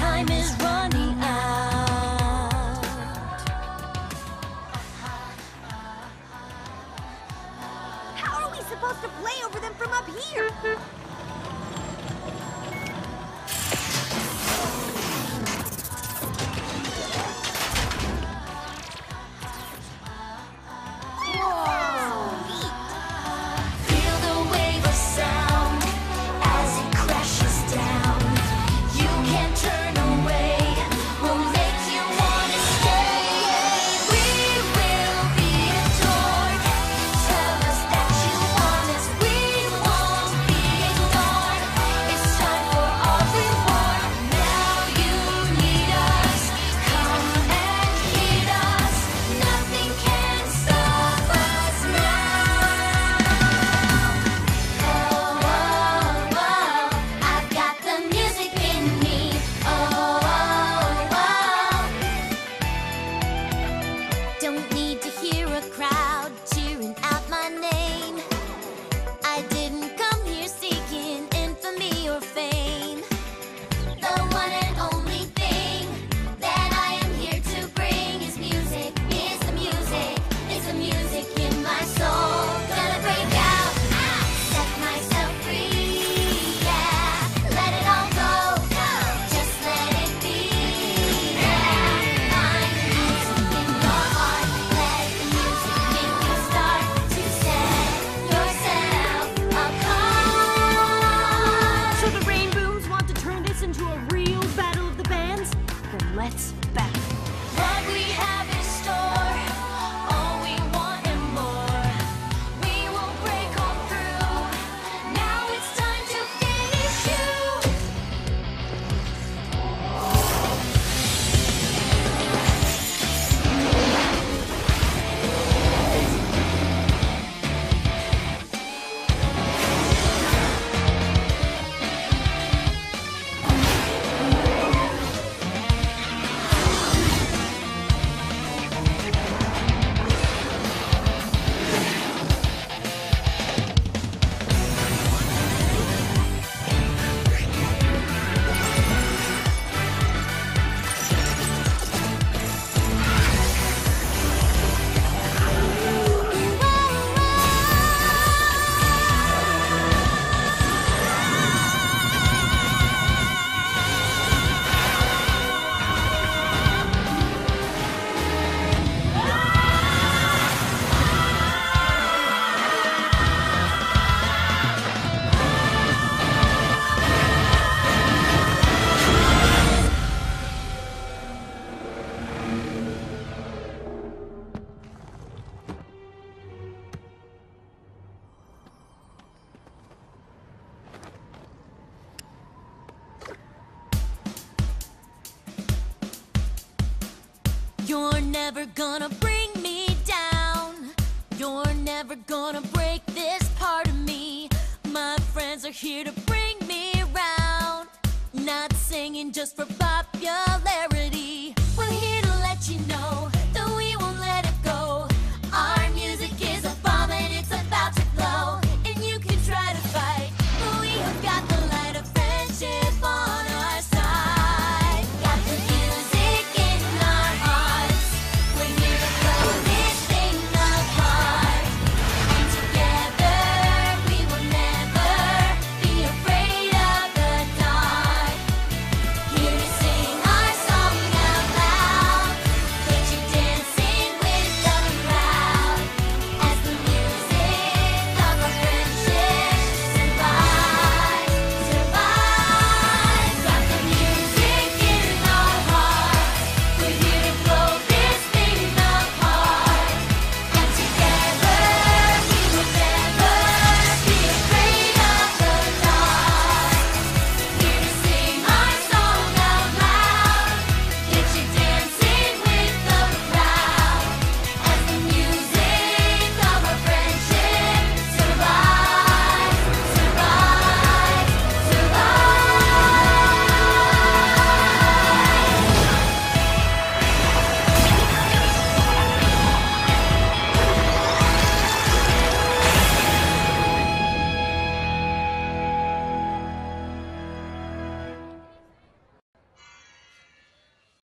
time is running out. How are we supposed to play over them from up here? You're never gonna bring me down. You're never gonna break this part of me. My friends are here to bring me round. Not singing just for popularity.